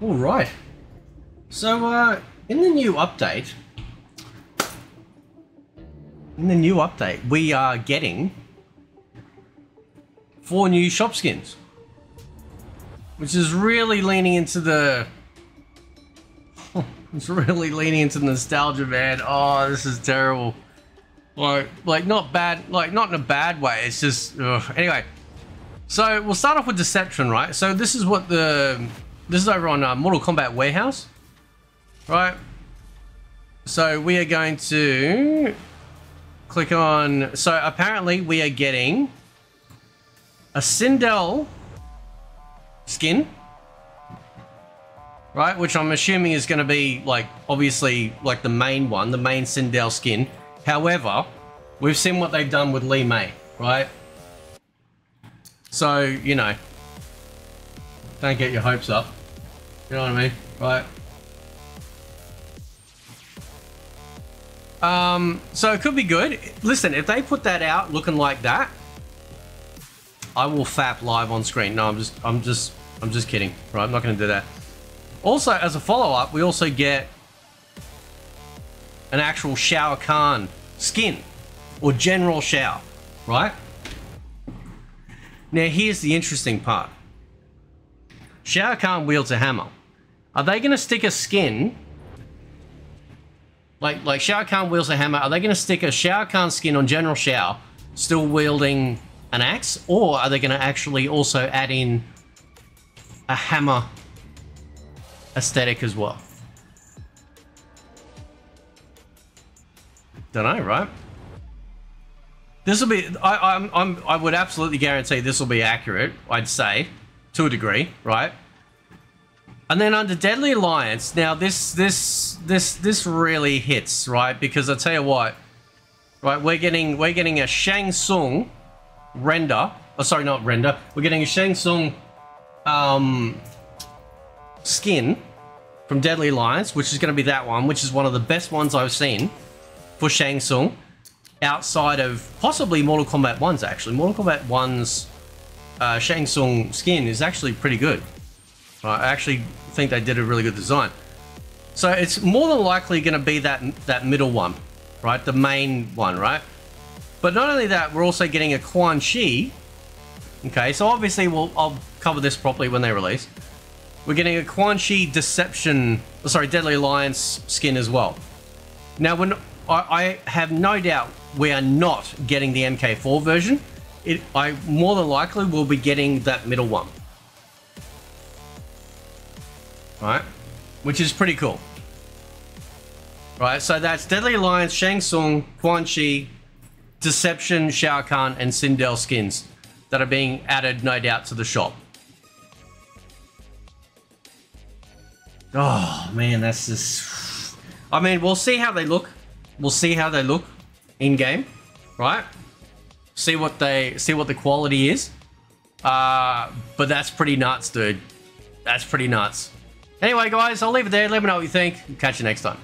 All right. So, uh, in the new update, in the new update, we are getting four new shop skins, which is really leaning into the. It's really leaning into nostalgia, man. Oh, this is terrible. Like, like not bad, like not in a bad way. It's just ugh. anyway. So we'll start off with Deception, right? So this is what the this is over on uh, Mortal Kombat Warehouse, right? So we are going to click on. So apparently we are getting a Sindel skin, right? Which I'm assuming is going to be like obviously like the main one, the main Sindel skin. However, we've seen what they've done with Li Mei, right? So you know, don't get your hopes up. You know what I mean, right? Um, so it could be good. Listen, if they put that out looking like that, I will fap live on screen. No, I'm just, I'm just, I'm just kidding. Right, I'm not going to do that. Also, as a follow-up, we also get an actual Shao Kahn skin or General Shao, right? Now, here's the interesting part. Shao Kahn wields a hammer. Are they going to stick a skin like like Shao Kahn wields a hammer? Are they going to stick a Shao Kahn skin on General Shao, still wielding an axe, or are they going to actually also add in a hammer aesthetic as well? Don't know, right? This will be. I, I'm, I'm. I would absolutely guarantee this will be accurate. I'd say, to a degree, right? And then under Deadly Alliance, now this this this this really hits, right? Because I tell you what, right? We're getting we're getting a Shang Tsung render. Oh, sorry, not render. We're getting a Shang Tsung um, skin from Deadly Alliance, which is going to be that one, which is one of the best ones I've seen for Shang Tsung outside of possibly Mortal Kombat 1's actually. Mortal Kombat 1's uh, Shang Tsung skin is actually pretty good. I actually think they did a really good design. So it's more than likely going to be that that middle one, right? The main one, right? But not only that, we're also getting a Quan Chi. Okay, so obviously we'll I'll cover this properly when they release. We're getting a Quan Chi Deception, sorry, Deadly Alliance skin as well. Now, when I, I have no doubt we are not getting the MK4 version. It, I more than likely will be getting that middle one. Right? Which is pretty cool. Right, so that's Deadly Alliance, Shang Tsung, Quan Chi, Deception, Shao Kahn, and Sindel skins that are being added, no doubt, to the shop. Oh, man, that's just... I mean, we'll see how they look. We'll see how they look in game, right? See what they see what the quality is. Uh, but that's pretty nuts, dude. That's pretty nuts. Anyway, guys, I'll leave it there. Let me know what you think. Catch you next time.